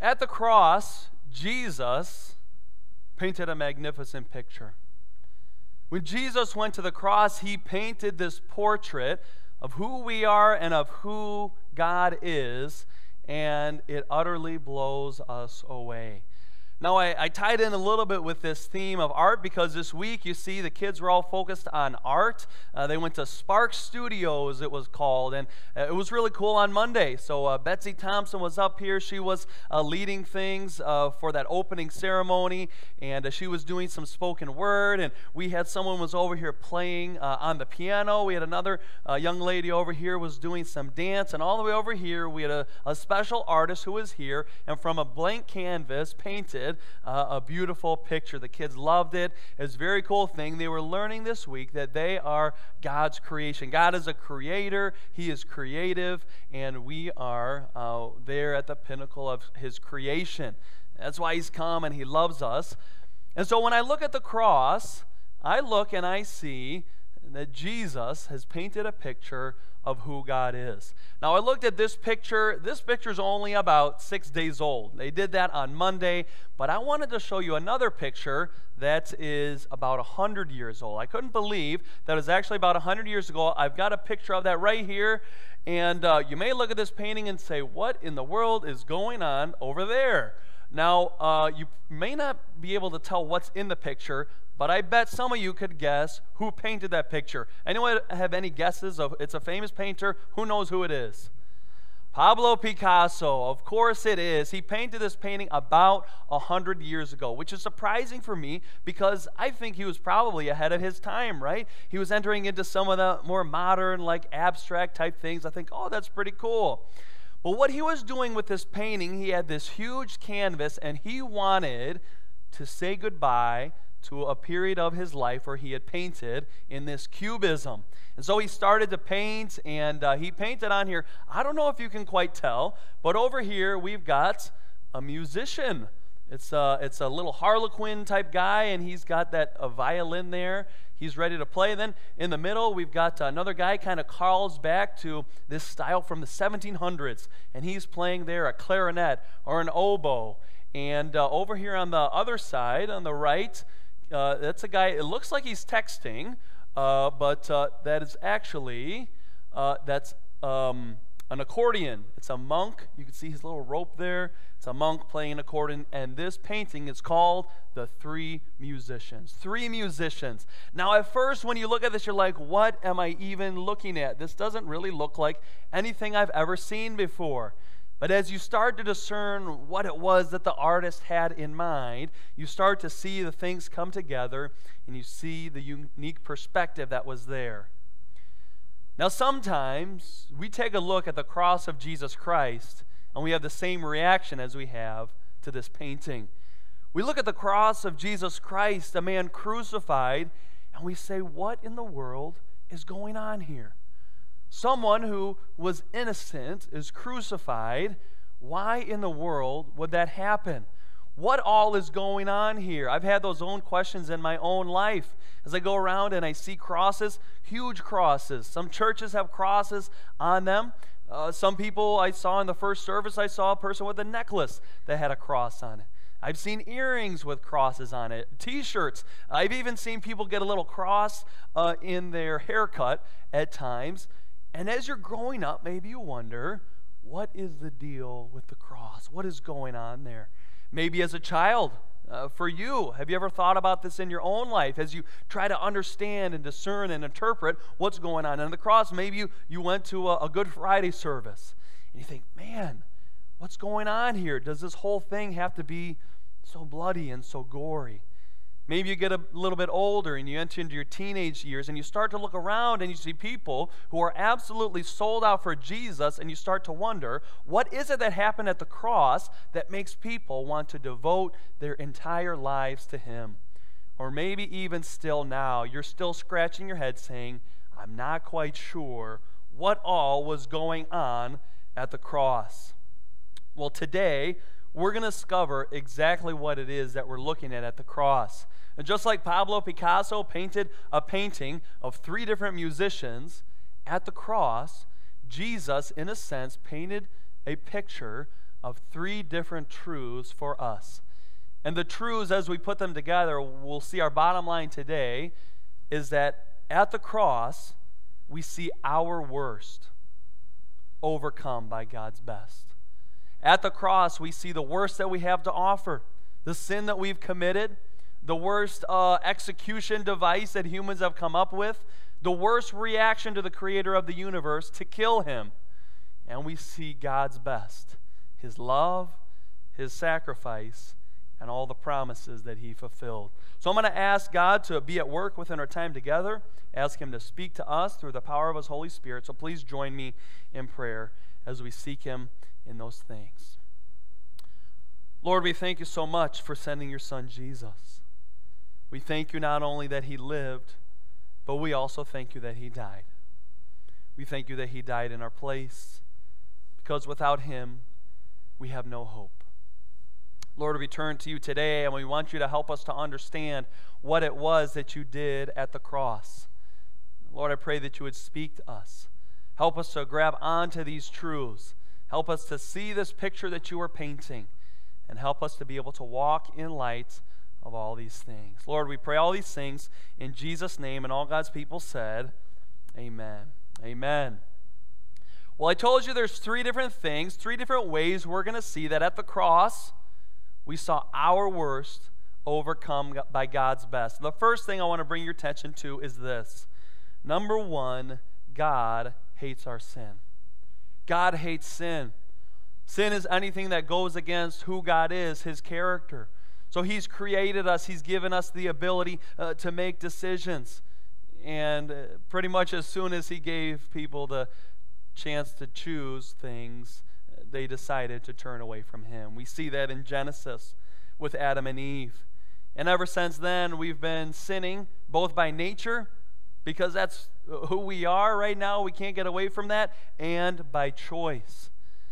At the cross, Jesus painted a magnificent picture. When Jesus went to the cross, he painted this portrait of who we are and of who God is, and it utterly blows us away. Now, I, I, tied in a little bit with this theme of art because this week you see the kids were all focused on art. Uh, they went to Spark Studios, it was called, and uh, it was really cool on Monday. So, uh, Betsy Thompson was up here. She was uh, leading things uh, for that opening ceremony, and uh, she was doing some spoken word. And we had someone was over here playing on the piano. We had another young lady over here was doing some dance, and all the way over here we had a, a special artist who was here, and from a blank canvas painted uh, a beautiful picture. The kids loved it. It's a very cool thing. They were learning this week that they are God's creation. God is a creator, He is creative, and we are uh, there at the pinnacle of His creation. That's why He's come and He loves us. And so when I look at the cross, I look and I see that Jesus has painted a picture of who God is. Now, I looked at this picture. This picture is only about six days old. They did that on Monday, but I wanted to show you another picture that is about 100 years old. I couldn't believe that it was actually about 100 years ago. I've got a picture of that right here, and uh, you may look at this painting and say, What in the world is going on over there? Now, uh, you may not be able to tell what's in the picture, but I bet some of you could guess who painted that picture. Anyone have any guesses of it's a famous painter? Who knows who it is? Pablo Picasso, of course it is. He painted this painting about a hundred years ago, which is surprising for me because I think he was probably ahead of his time, right? He was entering into some of the more modern, like abstract type things. I think, oh, that's pretty cool. But what he was doing with this painting, he had this huge canvas and he wanted to say goodbye to a period of his life where he had painted in this cubism. And so he started to paint, and uh, he painted on here. I don't know if you can quite tell, but over here we've got a musician. It's a, it's a little harlequin type guy, and he's got that a violin there. He's ready to play. Then in the middle, we've got another guy kind of calls back to this style from the 1700s, and he's playing there a clarinet or an oboe. And uh, over here on the other side, on the right, uh, that's a guy, it looks like he's texting, uh, but uh, that is actually, uh, that's um, an accordion. It's a monk. You can see his little rope there. It's a monk playing an accordion. And this painting is called The Three Musicians. Three musicians. Now, at first, when you look at this, you're like, what am I even looking at? This doesn't really look like anything I've ever seen before. But as you start to discern what it was that the artist had in mind, you start to see the things come together and you see the unique perspective that was there. Now, sometimes we take a look at the cross of Jesus Christ and we have the same reaction as we have to this painting. We look at the cross of Jesus Christ, a man crucified, and we say, What in the world is going on here? Someone who was innocent is crucified. Why in the world would that happen? What all is going on here? I've had those own questions in my own life as I go around and I see crosses, huge crosses. Some churches have crosses on them. Uh, some people I saw in the first service, I saw a person with a necklace that had a cross on it. I've seen earrings with crosses on it, t shirts. I've even seen people get a little cross uh, in their haircut at times. And as you're growing up, maybe you wonder, what is the deal with the cross? What is going on there? Maybe as a child, uh, for you, have you ever thought about this in your own life as you try to understand and discern and interpret what's going on? on the cross, maybe you, you went to a, a Good Friday service and you think, man, what's going on here? Does this whole thing have to be so bloody and so gory? Maybe you get a little bit older and you enter into your teenage years and you start to look around and you see people who are absolutely sold out for Jesus and you start to wonder what is it that happened at the cross that makes people want to devote their entire lives to Him? Or maybe even still now, you're still scratching your head saying, I'm not quite sure what all was going on at the cross. Well, today, we're going to discover exactly what it is that we're looking at at the cross. And just like Pablo Picasso painted a painting of three different musicians at the cross, Jesus, in a sense, painted a picture of three different truths for us. And the truths, as we put them together, we'll see our bottom line today is that at the cross, we see our worst overcome by God's best. At the cross, we see the worst that we have to offer, the sin that we've committed, the worst uh, execution device that humans have come up with, the worst reaction to the creator of the universe to kill him. And we see God's best his love, his sacrifice, and all the promises that he fulfilled. So I'm going to ask God to be at work within our time together, ask him to speak to us through the power of his Holy Spirit. So please join me in prayer as we seek him in those things. Lord, we thank you so much for sending your son Jesus. We thank you not only that he lived, but we also thank you that he died. We thank you that he died in our place because without him, we have no hope. Lord, we turn to you today and we want you to help us to understand what it was that you did at the cross. Lord, I pray that you would speak to us. Help us to grab onto these truths. Help us to see this picture that you are painting and help us to be able to walk in light of all these things. Lord, we pray all these things in Jesus' name, and all God's people said, Amen. Amen. Well, I told you there's three different things, three different ways we're going to see that at the cross, we saw our worst overcome by God's best. The first thing I want to bring your attention to is this number one, God hates our sin. God hates sin. Sin is anything that goes against who God is, his character. So he's created us, he's given us the ability uh, to make decisions. And uh, pretty much as soon as he gave people the chance to choose things, they decided to turn away from him. We see that in Genesis with Adam and Eve. And ever since then, we've been sinning both by nature, because that's who we are right now, we can't get away from that, and by choice.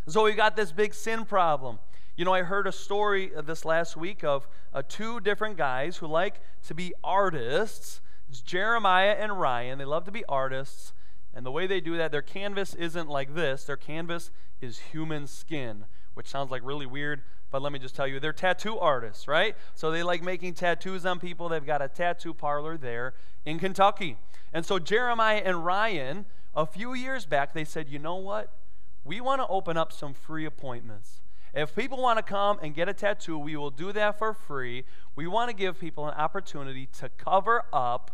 So we've got this big sin problem. You know, I heard a story this last week of uh, two different guys who like to be artists. It's Jeremiah and Ryan. They love to be artists. And the way they do that, their canvas isn't like this. Their canvas is human skin, which sounds like really weird, but let me just tell you, they're tattoo artists, right? So they like making tattoos on people. They've got a tattoo parlor there in Kentucky. And so Jeremiah and Ryan, a few years back, they said, you know what? We want to open up some free appointments. If people want to come and get a tattoo, we will do that for free. We want to give people an opportunity to cover up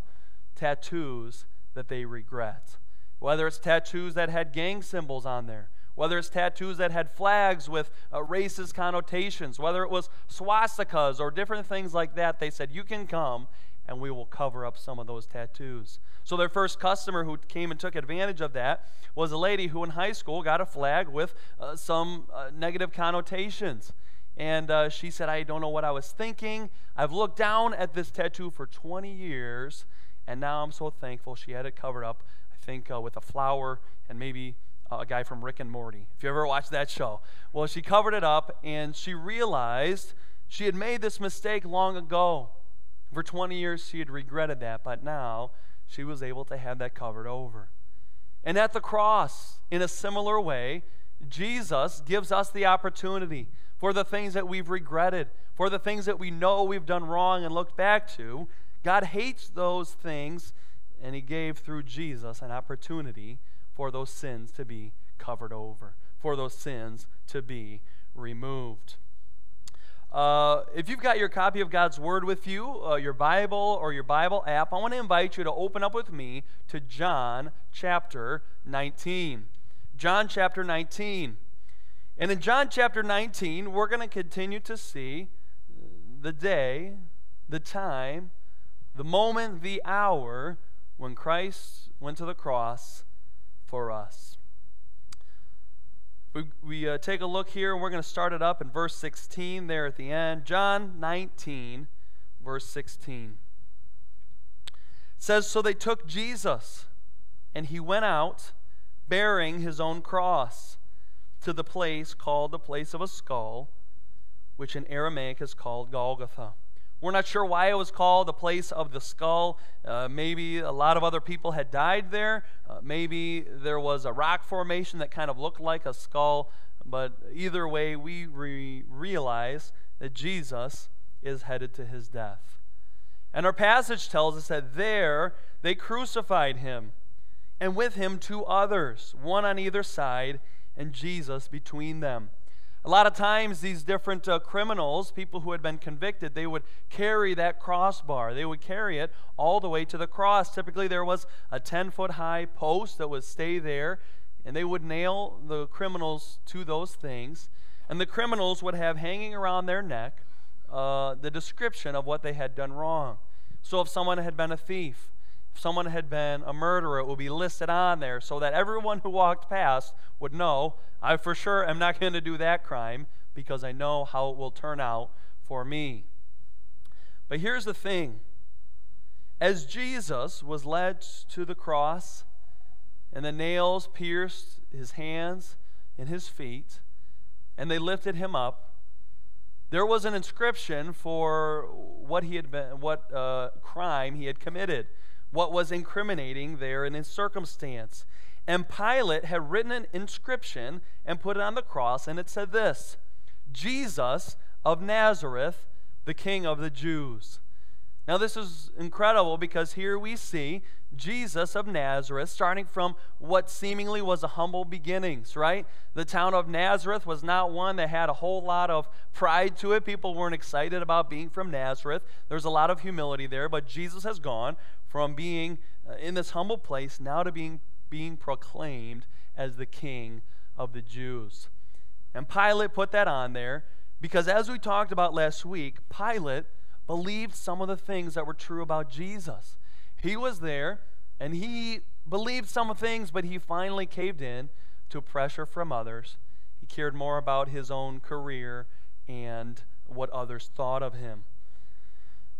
tattoos that they regret. Whether it's tattoos that had gang symbols on there, whether it's tattoos that had flags with uh, racist connotations, whether it was swastikas or different things like that, they said, You can come and we will cover up some of those tattoos. So, their first customer who came and took advantage of that was a lady who in high school got a flag with uh, some uh, negative connotations. And uh, she said, I don't know what I was thinking. I've looked down at this tattoo for 20 years, and now I'm so thankful she had it covered up, think, uh, with a flower and maybe uh, a guy from Rick and Morty. If you ever watched that show. Well, she covered it up and she realized she had made this mistake long ago. For 20 years, she had regretted that, but now she was able to have that covered over. And at the cross, in a similar way, Jesus gives us the opportunity for the things that we've regretted, for the things that we know we've done wrong and looked back to. God hates those things, and He gave through Jesus an opportunity for those sins to be covered over, for those sins to be removed. Uh, if you've got your copy of God's Word with you, uh, your Bible or your Bible app, I want to invite you to open up with me to John chapter 19. John chapter 19. And in John chapter 19, we're going to continue to see the day, the time, the moment, the hour when Christ went to the cross for us. We, we uh, take a look here, and we're going to start it up in verse 16 there at the end. John 19, verse 16. It says, So they took Jesus, and he went out bearing his own cross to the place called the place of a skull, which in Aramaic is called Golgotha we're not sure why it was called the place of the skull. Uh, maybe a lot of other people had died there. Uh, maybe there was a rock formation that kind of looked like a skull. But either way, we re- realize that Jesus is headed to his death. And our passage tells us that there they crucified him, and with him two others, one on either side, and Jesus between them. A lot of times, these different uh, criminals, people who had been convicted, they would carry that crossbar. They would carry it all the way to the cross. Typically, there was a 10 foot high post that would stay there, and they would nail the criminals to those things. And the criminals would have hanging around their neck uh, the description of what they had done wrong. So, if someone had been a thief, someone had been a murderer, it would be listed on there so that everyone who walked past would know I for sure am not going to do that crime because I know how it will turn out for me. But here's the thing as Jesus was led to the cross and the nails pierced his hands and his feet, and they lifted him up, there was an inscription for what he had been, what uh, crime he had committed what was incriminating there in his circumstance. And Pilate had written an inscription and put it on the cross, and it said this Jesus of Nazareth, the King of the Jews. Now, this is incredible because here we see Jesus of Nazareth starting from what seemingly was a humble beginnings, right? The town of Nazareth was not one that had a whole lot of pride to it. People weren't excited about being from Nazareth. There's a lot of humility there, but Jesus has gone from being uh, in this humble place now to being being proclaimed as the king of the Jews. And Pilate put that on there because as we talked about last week, Pilate believed some of the things that were true about Jesus. He was there and he believed some things, but he finally caved in to pressure from others. He cared more about his own career and what others thought of him.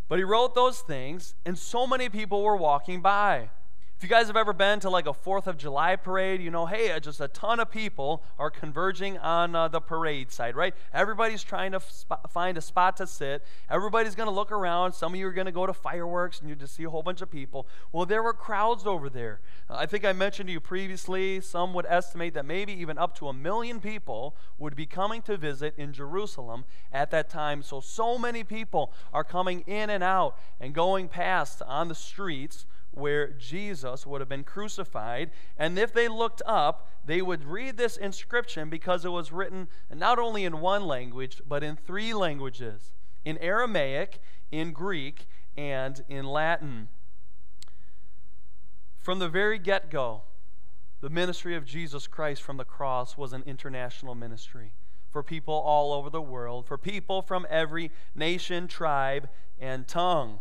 But he wrote those things, and so many people were walking by. If you guys have ever been to like a Fourth of July parade, you know, hey, just a ton of people are converging on uh, the parade side, right? Everybody's trying to find a spot to sit. Everybody's going to look around. Some of you are going to go to fireworks and you just see a whole bunch of people. Well, there were crowds over there. Uh, I think I mentioned to you previously, some would estimate that maybe even up to a million people would be coming to visit in Jerusalem at that time. So, so many people are coming in and out and going past on the streets where Jesus would have been crucified. And if they looked up, they would read this inscription because it was written not only in one language, but in three languages in Aramaic, in Greek, and in Latin. From the very get go, the ministry of Jesus Christ from the cross was an international ministry for people all over the world, for people from every nation, tribe, and tongue.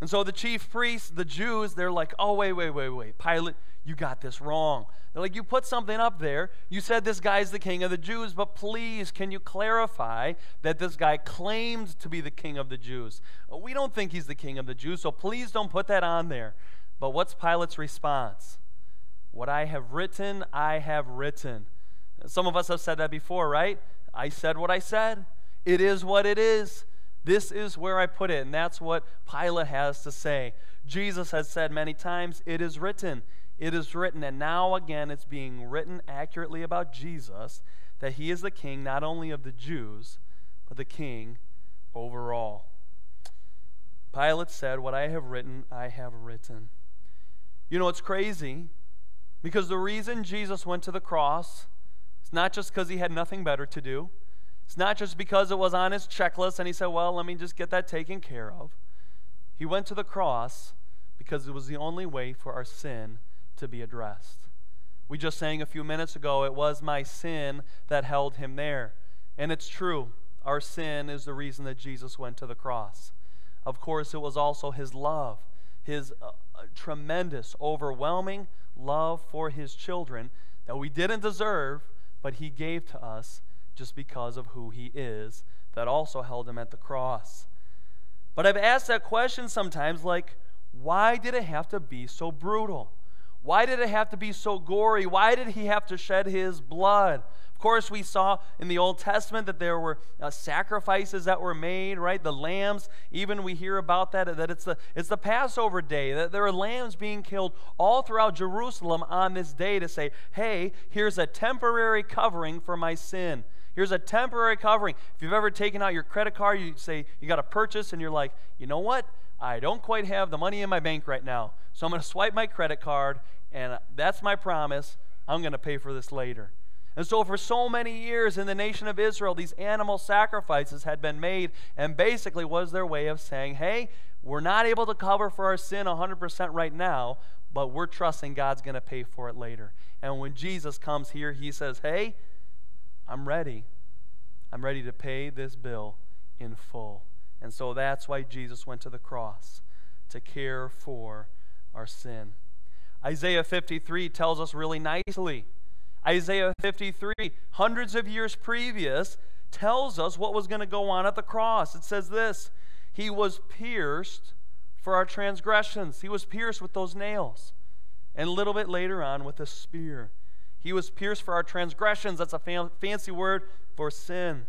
And so the chief priests, the Jews, they're like, oh, wait, wait, wait, wait. Pilate, you got this wrong. They're like, you put something up there. You said this guy's the king of the Jews, but please, can you clarify that this guy claimed to be the king of the Jews? We don't think he's the king of the Jews, so please don't put that on there. But what's Pilate's response? What I have written, I have written. Some of us have said that before, right? I said what I said. It is what it is. This is where I put it, and that's what Pilate has to say. Jesus has said many times, It is written. It is written, and now again it's being written accurately about Jesus that he is the king not only of the Jews, but the king over all. Pilate said, What I have written, I have written. You know, it's crazy because the reason Jesus went to the cross is not just because he had nothing better to do. It's not just because it was on his checklist and he said, well, let me just get that taken care of. He went to the cross because it was the only way for our sin to be addressed. We just sang a few minutes ago, it was my sin that held him there. And it's true. Our sin is the reason that Jesus went to the cross. Of course, it was also his love, his uh, uh tremendous, overwhelming love for his children that we didn't deserve, but he gave to us just because of who he is that also held him at the cross. But I've asked that question sometimes like, why did it have to be so brutal? Why did it have to be so gory? Why did he have to shed his blood? Of course, we saw in the Old Testament that there were uh, sacrifices that were made, right? The lambs, even we hear about that, that it's the, it's the Passover day, that there are lambs being killed all throughout Jerusalem on this day to say, hey, here's a temporary covering for my sin. Here's a temporary covering. If you've ever taken out your credit card, you say you got a purchase, and you're like, you know what? I don't quite have the money in my bank right now. So I'm going to swipe my credit card, and that's my promise. I'm going to pay for this later. And so, for so many years in the nation of Israel, these animal sacrifices had been made, and basically was their way of saying, hey, we're not able to cover for our sin 100% right now, but we're trusting God's going to pay for it later. And when Jesus comes here, he says, hey, I'm ready. I'm ready to pay this bill in full. And so that's why Jesus went to the cross to care for our sin. Isaiah 53 tells us really nicely. Isaiah 53, hundreds of years previous, tells us what was going to go on at the cross. It says this He was pierced for our transgressions, He was pierced with those nails. And a little bit later on, with a spear. He was pierced for our transgressions. That's a fam- fancy word for sin.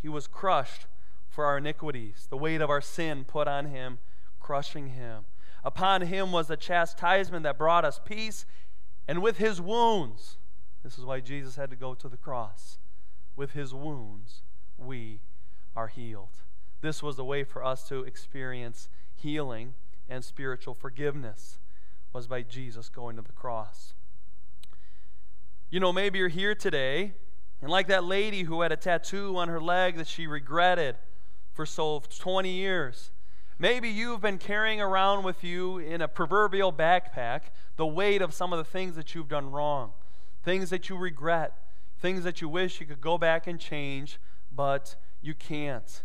He was crushed for our iniquities, the weight of our sin put on him, crushing him. Upon him was the chastisement that brought us peace, and with his wounds, this is why Jesus had to go to the cross. With his wounds, we are healed. This was the way for us to experience healing and spiritual forgiveness was by Jesus going to the cross. You know, maybe you're here today, and like that lady who had a tattoo on her leg that she regretted, for so 20 years. Maybe you've been carrying around with you in a proverbial backpack the weight of some of the things that you've done wrong, things that you regret, things that you wish you could go back and change, but you can't.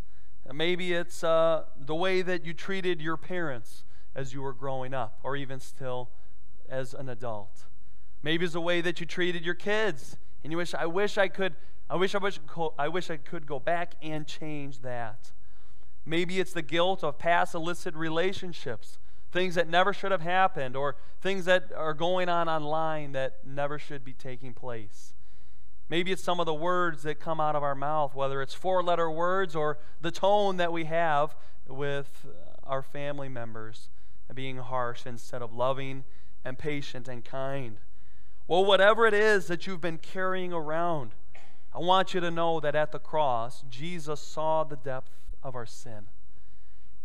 Maybe it's uh, the way that you treated your parents as you were growing up, or even still as an adult. Maybe it's the way that you treated your kids, and you wish, I wish I could, I wish I wish, I wish I could go back and change that. Maybe it's the guilt of past illicit relationships, things that never should have happened, or things that are going on online that never should be taking place. Maybe it's some of the words that come out of our mouth, whether it's four letter words or the tone that we have with our family members, being harsh instead of loving and patient and kind. Well, whatever it is that you've been carrying around, I want you to know that at the cross, Jesus saw the depth of our sin.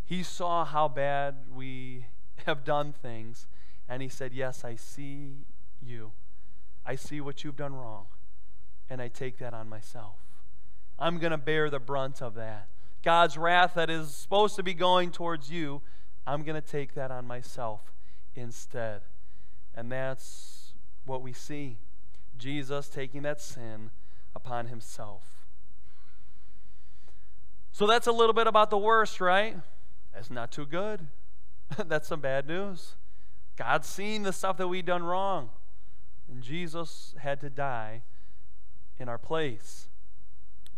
He saw how bad we have done things, and He said, Yes, I see you. I see what you've done wrong, and I take that on myself. I'm going to bear the brunt of that. God's wrath that is supposed to be going towards you, I'm going to take that on myself instead. And that's what we see Jesus taking that sin upon himself. So that's a little bit about the worst, right? That's not too good. that's some bad news. God's seen the stuff that we've done wrong. And Jesus had to die in our place.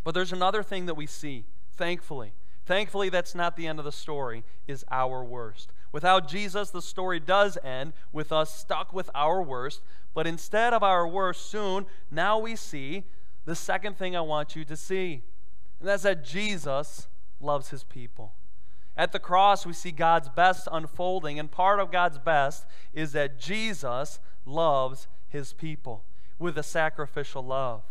But there's another thing that we see, thankfully. Thankfully, that's not the end of the story, is our worst. Without Jesus, the story does end with us stuck with our worst. But instead of our worst, soon, now we see the second thing I want you to see and that's that Jesus loves his people. At the cross, we see God's best unfolding, and part of God's best is that Jesus loves his people with a sacrificial love.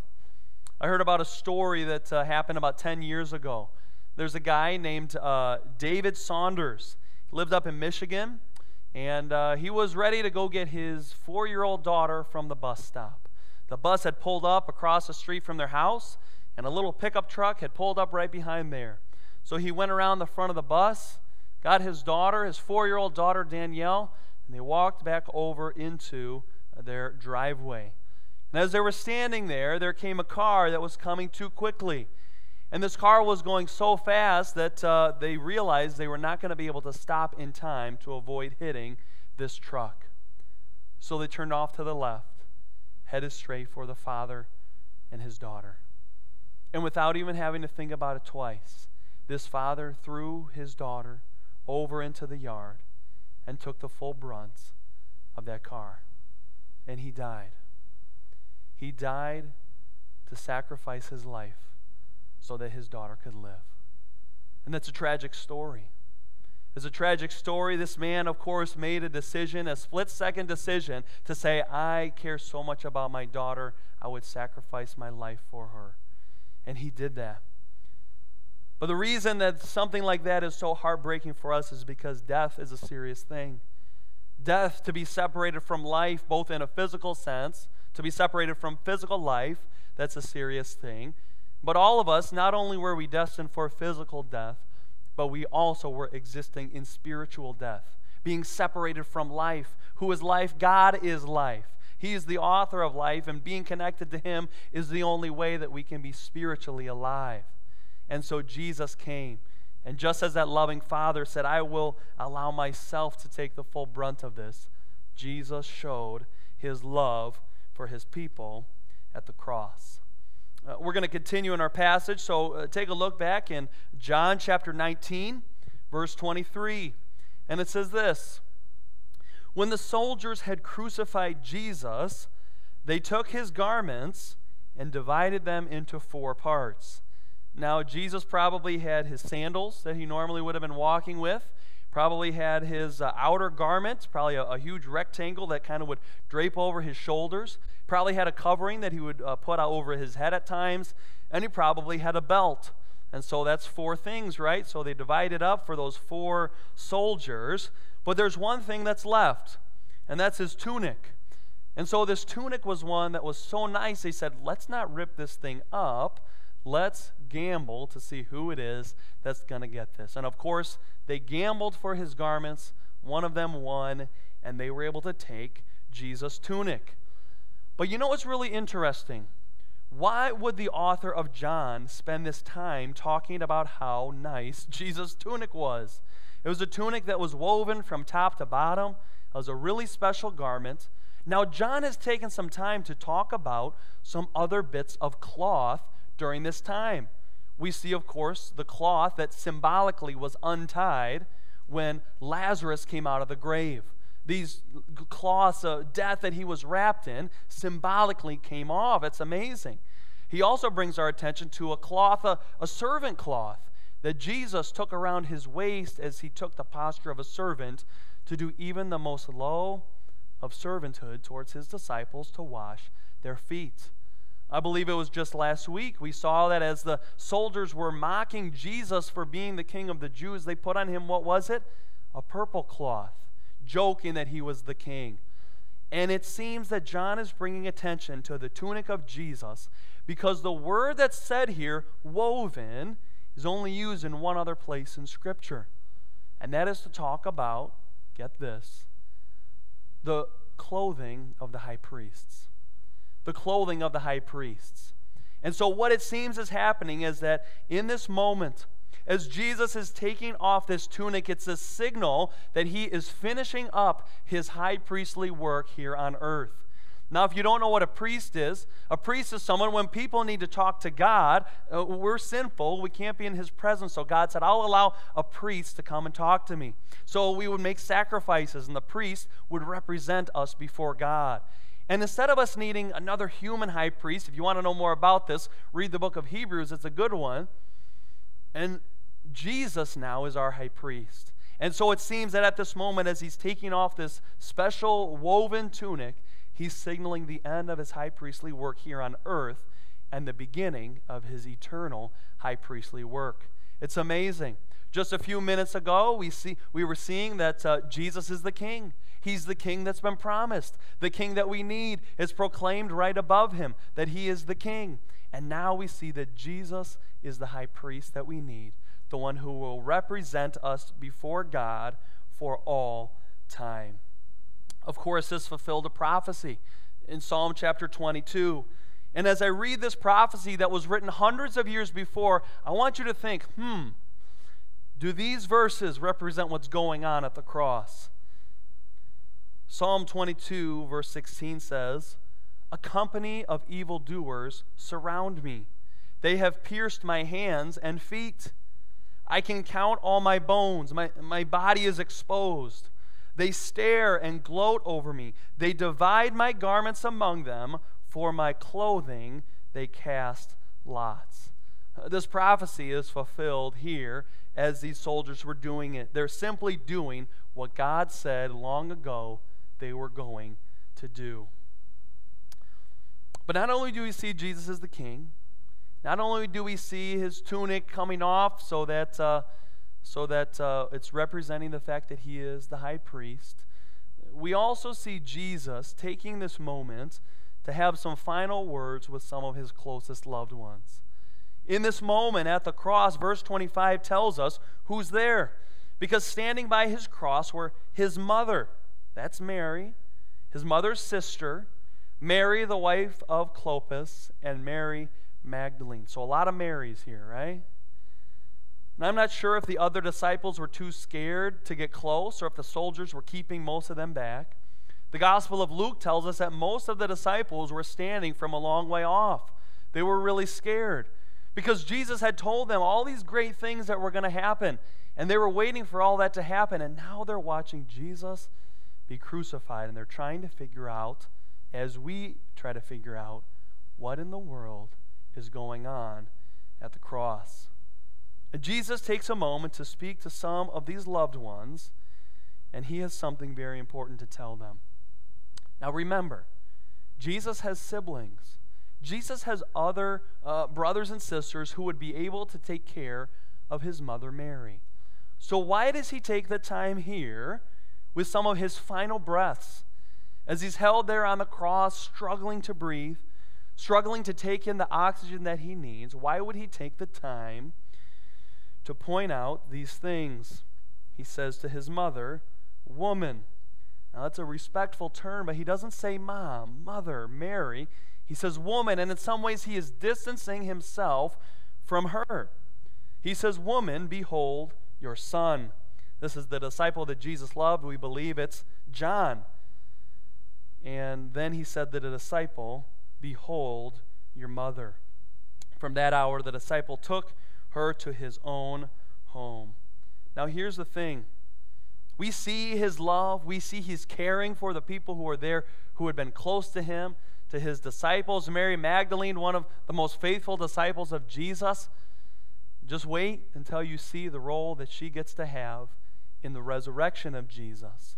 I heard about a story that uh, happened about 10 years ago. There's a guy named uh, David Saunders. Lived up in Michigan, and uh, he was ready to go get his four year old daughter from the bus stop. The bus had pulled up across the street from their house, and a little pickup truck had pulled up right behind there. So he went around the front of the bus, got his daughter, his four year old daughter Danielle, and they walked back over into their driveway. And as they were standing there, there came a car that was coming too quickly. And this car was going so fast that uh, they realized they were not going to be able to stop in time to avoid hitting this truck. So they turned off to the left, headed straight for the father and his daughter. And without even having to think about it twice, this father threw his daughter over into the yard and took the full brunt of that car. and he died. He died to sacrifice his life so that his daughter could live. And that's a tragic story. It's a tragic story. This man, of course, made a decision, a split second decision, to say, I care so much about my daughter, I would sacrifice my life for her. And he did that. But the reason that something like that is so heartbreaking for us is because death is a serious thing. Death, to be separated from life, both in a physical sense, to be separated from physical life, that's a serious thing. But all of us, not only were we destined for physical death, but we also were existing in spiritual death, being separated from life. Who is life? God is life. He is the author of life, and being connected to Him is the only way that we can be spiritually alive. And so Jesus came. And just as that loving Father said, I will allow myself to take the full brunt of this, Jesus showed His love for His people at the cross. Uh, we're going to continue in our passage, so uh, take a look back in John chapter 19, verse 23. And it says this When the soldiers had crucified Jesus, they took his garments and divided them into four parts. Now, Jesus probably had his sandals that he normally would have been walking with, probably had his uh, outer garment, probably a, a, huge rectangle that kind of would drape over his shoulders. Probably had a covering that he would uh, put over his head at times, and he probably had a belt. And so that's four things, right? So they divided up for those four soldiers. But there's one thing that's left, and that's his tunic. And so this tunic was one that was so nice, they said, let's not rip this thing up. Let's gamble to see who it is that's going to get this. And of course, they gambled for his garments. One of them won, and they were able to take Jesus' tunic. But you know what's really interesting? Why would the author of John spend this time talking about how nice Jesus' tunic was? It was a tunic that was woven from top to bottom. It was a really special garment. Now, John has taken some time to talk about some other bits of cloth during this time. We see, of course, the cloth that symbolically was untied when Lazarus came out of the grave. These cloths of death that he was wrapped in symbolically came off. It's amazing. He also brings our attention to a cloth, a, a servant cloth, that Jesus took around his waist as he took the posture of a servant to do even the most low of servanthood towards his disciples to wash their feet. I believe it was just last week. We saw that as the soldiers were mocking Jesus for being the king of the Jews, they put on him, what was it? A purple cloth, joking that he was the king. And it seems that John is bringing attention to the tunic of Jesus because the word that's said here, woven, is only used in one other place in Scripture. And that is to talk about, get this, the clothing of the high priests the clothing of the high priests. And so, what it seems is happening is that in this moment, as Jesus is taking off this tunic, it's a signal that he is finishing up his high priestly work here on earth. Now, if you don't know what a priest is, a priest is someone when people need to talk to God, uh, we're sinful, we can't be in his presence. So God said, I'll allow a priest to come and talk to me. So we would make sacrifices, and the priest would represent us before God. And instead of us needing another human high priest, if you want to know more about this, read the book of Hebrews, it's a good one. And Jesus now is our high priest. And so it seems that at this moment, as he's taking off this special woven tunic, he's signaling the end of his high priestly work here on earth and the beginning of his eternal high priestly work. It's amazing. Just a few minutes ago, we, see, we were seeing that uh, Jesus is the king. He's the king that's been promised. The king that we need is proclaimed right above him that he is the king. And now we see that Jesus is the high priest that we need, the one who will represent us before God for all time. Of course, this fulfilled a prophecy in Psalm chapter 22. And as I read this prophecy that was written hundreds of years before, I want you to think hmm, do these verses represent what's going on at the cross? Psalm 22, verse 16 says, A company of evildoers surround me. They have pierced my hands and feet. I can count all my bones. My, my body is exposed. They stare and gloat over me. They divide my garments among them. For my clothing they cast lots. This prophecy is fulfilled here as these soldiers were doing it. They're simply doing what God said long ago they were going to do. But not only do we see Jesus as the king, not only do we see his tunic coming off so that, uh, so that uh, it's representing the fact that he is the high priest, we also see Jesus taking this moment to have some final words with some of his closest loved ones. In this moment at the cross, verse 25 tells us who's there. Because standing by his cross were his mother, that's Mary, his mother's sister, Mary, the wife of Clopas, and Mary Magdalene. So a lot of Marys here, right? And I'm not sure if the other disciples were too scared to get close or if the soldiers were keeping most of them back. The Gospel of Luke tells us that most of the disciples were standing from a long way off. They were really scared because Jesus had told them all these great things that were going to happen, and they were waiting for all that to happen, and now they're watching Jesus be crucified, and they're trying to figure out, as we try to figure out, what in the world is going on at the cross. And Jesus takes a moment to speak to some of these loved ones, and he has something very important to tell them. Now remember, Jesus has siblings. Jesus has other uh, brothers and sisters who would be able to take care of his mother Mary. So, why does he take the time here with some of his final breaths as he's held there on the cross, struggling to breathe, struggling to take in the oxygen that he needs? Why would he take the time to point out these things? He says to his mother, Woman. Now, that's a respectful term, but he doesn't say mom, mother, Mary. He says woman, and in some ways he is distancing himself from her. He says, Woman, behold your son. This is the disciple that Jesus loved. We believe it's John. And then he said to the disciple, Behold your mother. From that hour, the disciple took her to his own home. Now, here's the thing we see his love, we see he's caring for the people who are there who had been close to him to his disciples. Mary Magdalene, one of the most faithful disciples of Jesus. Just wait until you see the role that she gets to have in the resurrection of Jesus.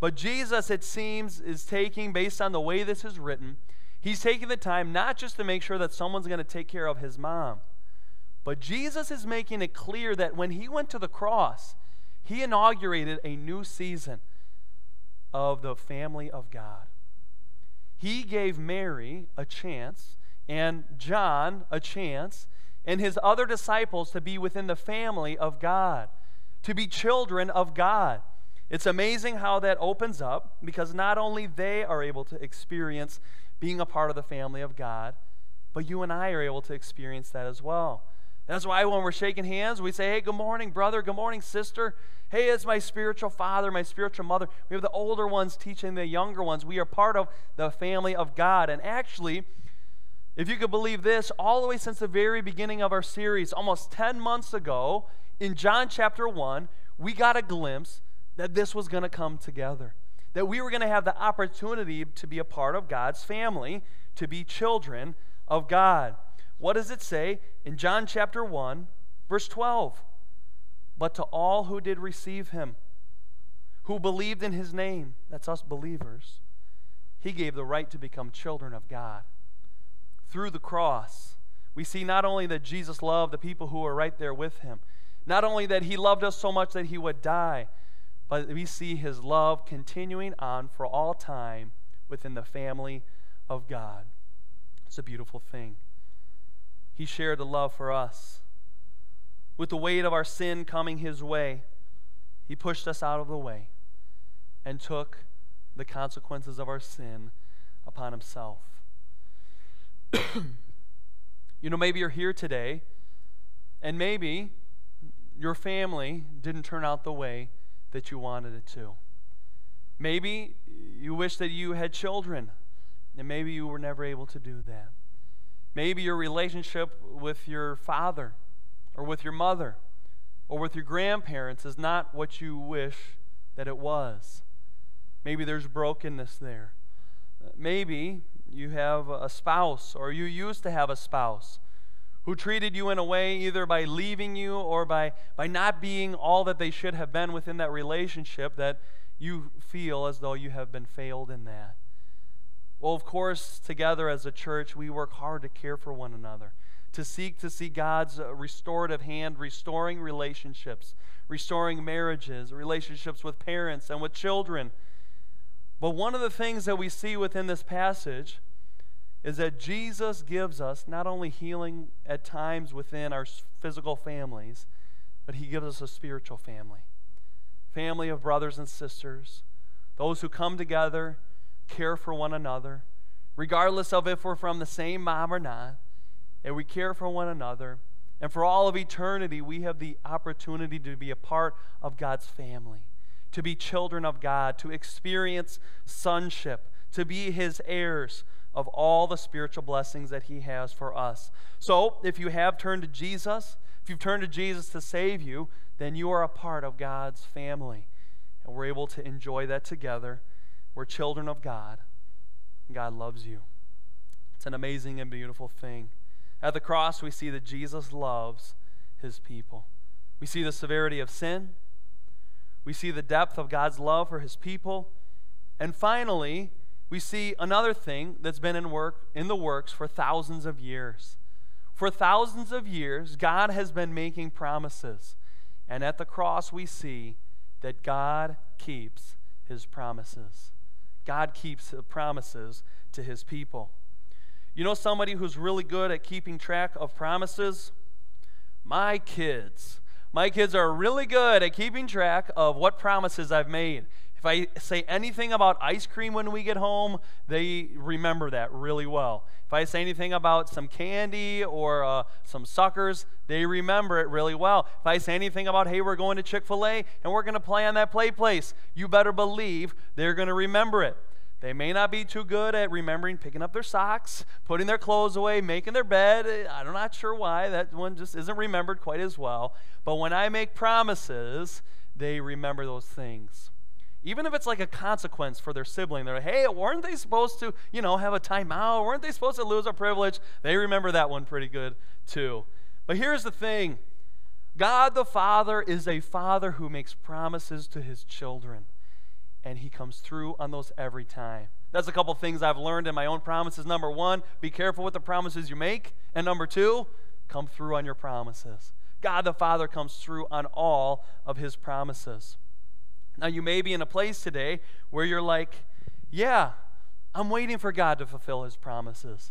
But Jesus, it seems, is taking, based on the way this is written, he's taking the time not just to make sure that someone's going to take care of his mom, but Jesus is making it clear that when he went to the cross, he inaugurated a new season of the family of God he gave Mary a chance and John a chance and his other disciples to be within the family of God, to be children of God. It's amazing how that opens up because not only they are able to experience being a part of the family of God, but you and I are able to experience that as well. That's why when we're shaking hands, we say, Hey, good morning, brother. Good morning, sister. Hey, it's my spiritual father, my spiritual mother. We have the older ones teaching the younger ones. We are part of the family of God. And actually, if you could believe this, all the way since the very beginning of our series, almost 10 months ago, in John chapter 1, we got a glimpse that this was going to come together. That we were going to have the opportunity to be a part of God's family, to be children of God. What does it say in John chapter 1, verse 12? But to all who did receive him, who believed in his name, that's us believers, he gave the right to become children of God. Through the cross, we see not only that Jesus loved the people who were right there with him, not only that he loved us so much that he would die, but we see his love continuing on for all time within the family of God. It's a beautiful thing. He shared the love for us with the weight of our sin coming his way, he pushed us out of the way and took the consequences of our sin upon himself. you know, maybe you're here today, and maybe your family didn't turn out the way that you wanted it to. Maybe you wish that you had children, and maybe you were never able to do that. Maybe your relationship with your father or with your mother or with your grandparents is not what you wish that it was. Maybe there's brokenness there. Maybe you have a spouse or you used to have a spouse who treated you in a way either by leaving you or by, by not being all that they should have been within that relationship that you feel as though you have been failed in that. Well, of course, together as a church, we work hard to care for one another, to seek to see God's uh, restorative hand restoring relationships, restoring marriages, relationships with parents and with children. But one of the things that we see within this passage is that Jesus gives us not only healing at times within our physical families, but he gives us a spiritual family. Family of brothers and sisters, those who come together, care for one another, regardless of if we're from the same mom or not, and we care for one another. And for all of eternity, we have the opportunity to be a part of God's family, to be children of God, to experience sonship, to be his heirs, of all the spiritual blessings that He has for us. So, if you have turned to Jesus, if you've turned to Jesus to save you, then you are a part of God's family. And we're able to enjoy that together. We're children of God. God loves you. It's an amazing and beautiful thing. At the cross, we see that Jesus loves his people. We see the severity of sin. We see the depth of God's love for his people. And finally, we see another thing that's been in work in the works for thousands of years. For thousands of years, God has been making promises. And at the cross, we see that God keeps his promises. God keeps promises to his people. You know somebody who's really good at keeping track of promises? My kids. My kids are really good at keeping track of what promises I've made. If I say anything about ice cream when we get home, they remember that really well. If I say anything about some candy or uh, some suckers, they remember it really well. If I say anything about, hey, we're going to Chick fil A and we're going to play on that play place, you better believe they're going to remember it. They may not be too good at remembering picking up their socks, putting their clothes away, making their bed. I'm not sure why. That one just isn't remembered quite as well. But when I make promises, they remember those things. Even if it's like a consequence for their sibling, they're like, hey, weren't they supposed to, you know, have a timeout? Weren't they supposed to lose a privilege? They remember that one pretty good too. But here's the thing God the Father is a father who makes promises to his children, and he comes through on those every time. That's a couple things I've learned in my own promises. Number one, be careful with the promises you make. And number two, come through on your promises. God the Father comes through on all of his promises. Now, you may be in a place today where you're like, yeah, I'm waiting for God to fulfill his promises.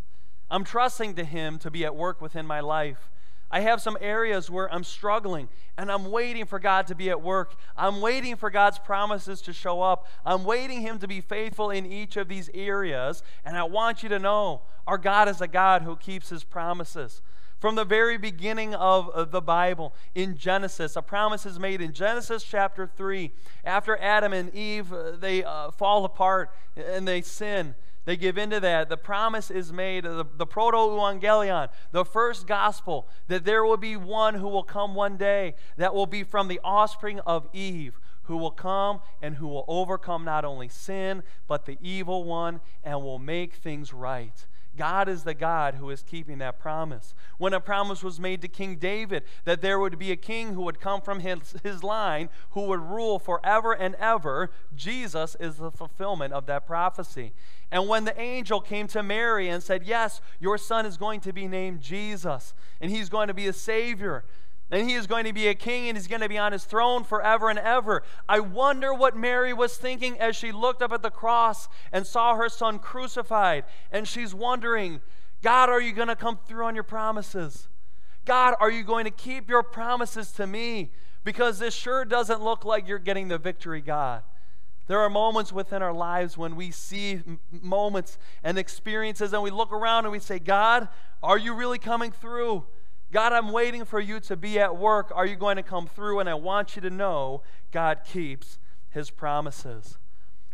I'm trusting to him to be at work within my life. I have some areas where I'm struggling and I'm waiting for God to be at work. I'm waiting for God's promises to show up. I'm waiting Him to be faithful in each of these areas. And I want you to know our God is a God who keeps His promises. From the very beginning of the Bible, in Genesis, a promise is made in Genesis chapter 3. After Adam and Eve, uh, they uh, fall apart and they sin. They give into that. The promise is made, the, the proto evangelion, the first gospel, that there will be one who will come one day that will be from the offspring of Eve, who will come and who will overcome not only sin, but the evil one and will make things right. God is the God who is keeping that promise. When a promise was made to King David that there would be a king who would come from his, his line, who would rule forever and ever, Jesus is the fulfillment of that prophecy. And when the angel came to Mary and said, Yes, your son is going to be named Jesus, and he's going to be a Savior, and he is going to be a king and he's going to be on his throne forever and ever. I wonder what Mary was thinking as she looked up at the cross and saw her son crucified. And she's wondering, God, are you going to come through on your promises? God, are you going to keep your promises to me? Because this sure doesn't look like you're getting the victory, God. There are moments within our lives when we see moments and experiences and we look around and we say, God, are you really coming through? God, I'm waiting for you to be at work. Are you going to come through? And I want you to know God keeps his promises.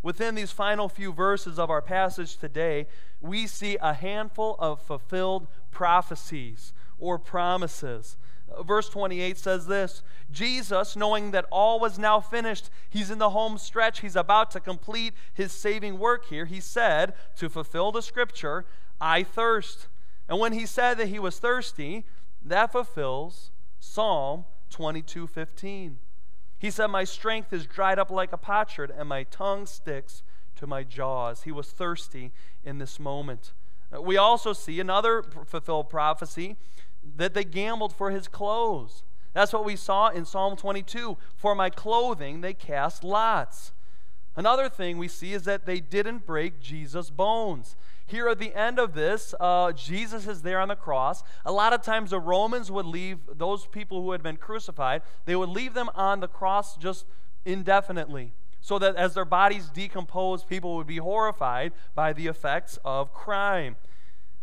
Within these final few verses of our passage today, we see a handful of fulfilled prophecies or promises. Verse 28 says this Jesus, knowing that all was now finished, he's in the home stretch, he's about to complete his saving work here. He said, to fulfill the scripture, I thirst. And when he said that he was thirsty, that fulfills Psalm 22 15. He said, My strength is dried up like a potsherd, and my tongue sticks to my jaws. He was thirsty in this moment. Uh, we also see another fulfilled prophecy that they gambled for his clothes. That's what we saw in Psalm 22. For my clothing they cast lots. Another thing we see is that they didn't break Jesus' bones. Here at the end of this, uh, Jesus is there on the cross. A lot of times the Romans would leave those people who had been crucified, they would leave them on the cross just indefinitely. So that as their bodies decomposed, people would be horrified by the effects of crime.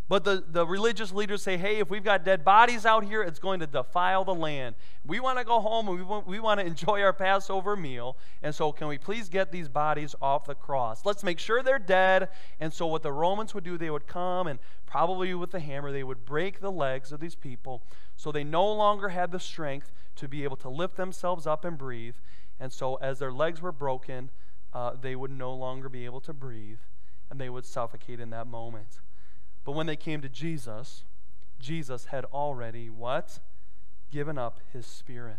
But the, the religious leaders say, hey, if we've got dead bodies out here, it's going to defile the land. We want to go home and we want, we want to enjoy our Passover meal. And so, can we please get these bodies off the cross? Let's make sure they're dead. And so, what the Romans would do, they would come and probably with the hammer, they would break the legs of these people so they no longer had the strength to be able to lift themselves up and breathe. And so, as their legs were broken, uh, they would no longer be able to breathe and they would suffocate in that moment. But when they came to Jesus, Jesus had already what? Given up his spirit.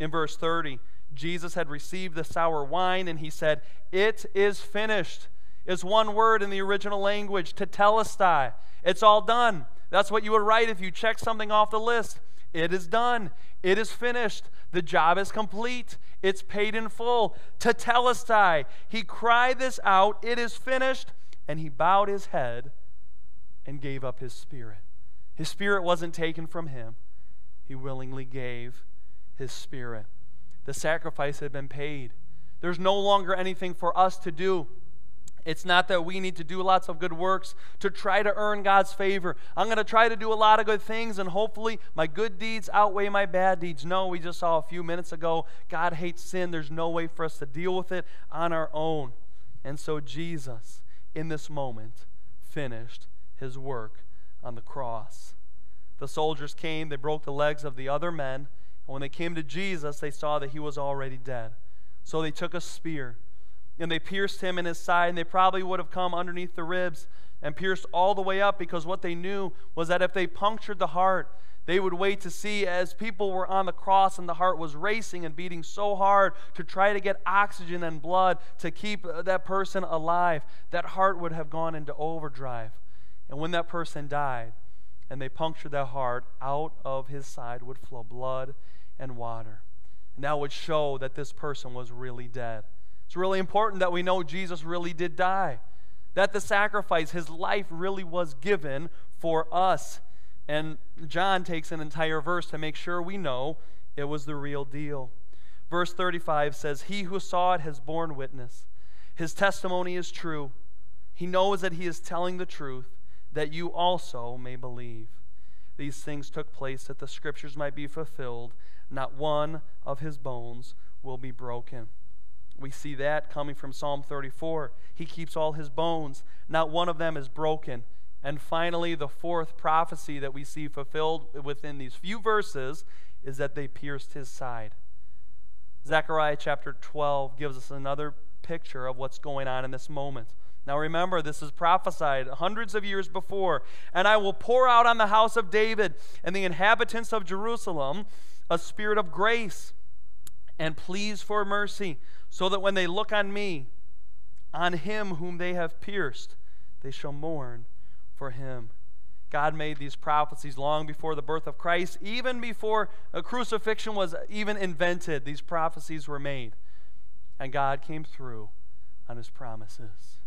In verse 30, Jesus had received the sour wine and he said, It is finished. Is one word in the original language, tetelestai. It's all done. That's what you would write if you check something off the list. It is done. It is finished. The job is complete. It's paid in full. Tetelestai. He cried this out. It is finished. And he bowed his head and gave up his spirit. His spirit wasn't taken from him, he willingly gave his spirit. The sacrifice had been paid. There's no longer anything for us to do. It's not that we need to do lots of good works to try to earn God's favor. I'm going to try to do a lot of good things and hopefully my good deeds outweigh my bad deeds. No, we just saw a few minutes ago God hates sin. There's no way for us to deal with it on our own. And so Jesus, in this moment, finished his work on the cross. The soldiers came, they broke the legs of the other men, and when they came to Jesus, they saw that he was already dead. So they took a spear and they pierced him in his side, and they probably would have come underneath the ribs and pierced all the way up because what they knew was that if they punctured the heart, they would wait to see as people were on the cross and the heart was racing and beating so hard to try to get oxygen and blood to keep that person alive. That heart would have gone into overdrive. And when that person died and they punctured that heart, out of his side would flow blood and water. And that would show that this person was really dead. It's really important that we know Jesus really did die, that the sacrifice, his life really was given for us. And John takes an entire verse to make sure we know it was the real deal. Verse 35 says, He who saw it has borne witness. His testimony is true. He knows that he is telling the truth that you also may believe. These things took place that the scriptures might be fulfilled. Not one of his bones will be broken. We see that coming from Psalm 34. He keeps all his bones, not one of them is broken. And finally, the fourth prophecy that we see fulfilled within these few verses is that they pierced his side. Zechariah chapter 12 gives us another picture of what's going on in this moment. Now remember, this is prophesied hundreds of years before. And I will pour out on the house of David and the inhabitants of Jerusalem a spirit of grace and pleas for mercy, so that when they look on me, on him whom they have pierced, they shall mourn for him. God made these prophecies long before the birth of Christ, even before a crucifixion was even invented. These prophecies were made. And God came through on his promises.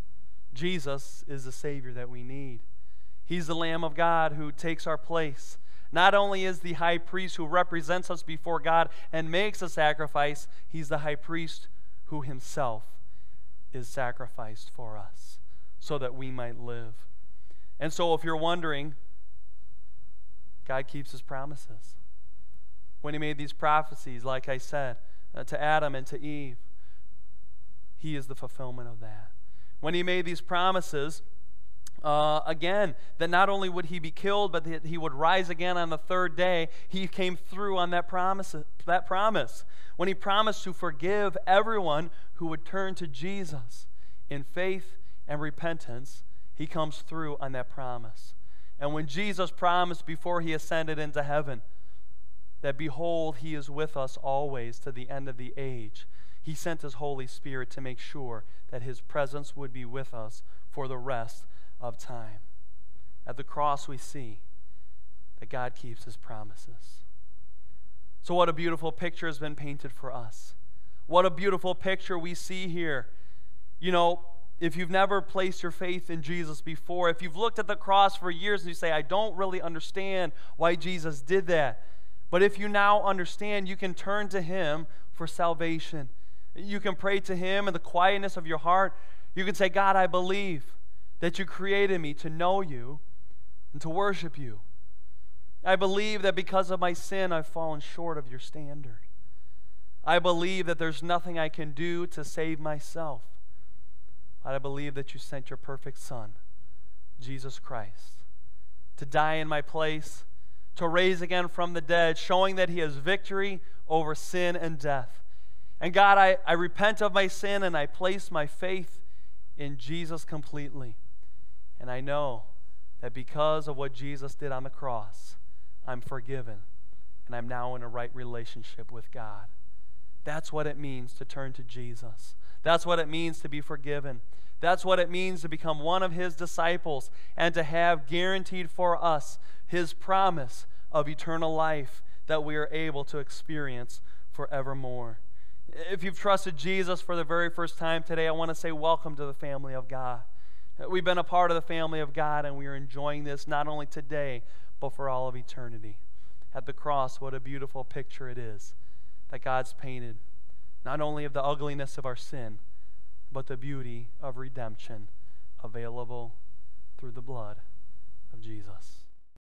Jesus is the Savior that we need. He's the Lamb of God who takes our place. Not only is the high priest who represents us before God and makes a sacrifice, he's the high priest who himself is sacrificed for us so that we might live. And so, if you're wondering, God keeps his promises. When he made these prophecies, like I said, uh, to Adam and to Eve, he is the fulfillment of that when he made these promises, uh, again, that not only would he be killed, but that he would rise again on the third day. He came through on that promise, that promise when he promised to forgive everyone who would turn to Jesus in faith and repentance. He comes through on that promise. And when Jesus promised before he ascended into heaven that, behold, he is with us always to the end of the age, he sent his Holy Spirit to make sure that his presence would be with us for the rest of time. At the cross, we see that God keeps his promises. So, what a beautiful picture has been painted for us. What a beautiful picture we see here. You know, if you've never placed your faith in Jesus before, if you've looked at the cross for years and you say, I don't really understand why Jesus did that. But if you now understand, you can turn to Him for salvation. You can pray to Him in the quietness of your heart. You can say, God, I believe that you created me to know you and to worship you. I believe that because of my sin, I've fallen short of your standard. I believe that there's nothing I can do to save myself. But I believe that you sent your perfect Son, Jesus Christ, to die in my place, to raise again from the dead, showing that he has victory over sin and death. And God, I, I repent of my sin and I place my faith in Jesus completely. And I know that because of what Jesus did on the cross, I'm forgiven and I'm now in a right relationship with God. That's what it means to turn to Jesus. That's what it means to be forgiven. That's what it means to become one of his disciples and to have guaranteed for us his promise of eternal life that we are able to experience forevermore. If you've trusted Jesus for the very first time today, I want to say welcome to the family of God. We've been a part of the family of God, and we are enjoying this not only today, but for all of eternity. At the cross, what a beautiful picture it is that God's painted, not only of the ugliness of our sin, but the beauty of redemption available through the blood of Jesus.